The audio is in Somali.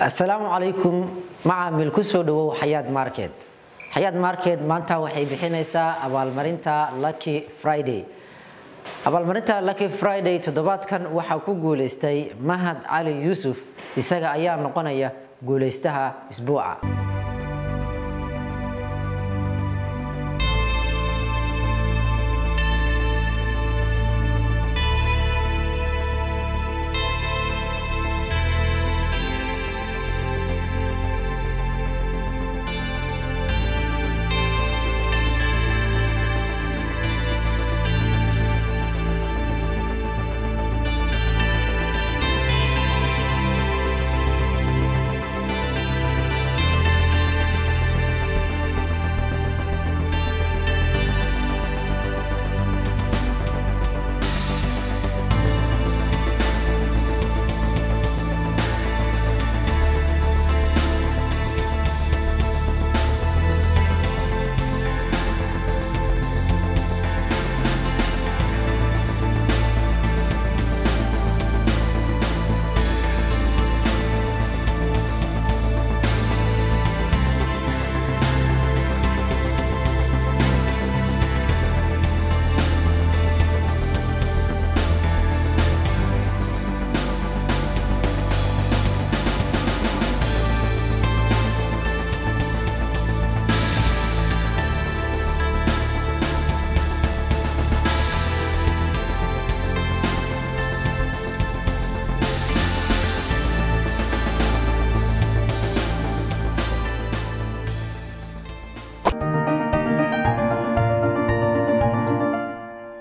asalaamu calaykum macaamil ku soo dhawow xayaad market. Xayaad market maanta waxay bixinaysaa abaalmarinta lucky friday. Abaalmarinta lucky friday toddobaadkan waxaa ku guulaystay mahad cali yuusuf. Isaga ayaa noqonaya guulaystaha isbuuca.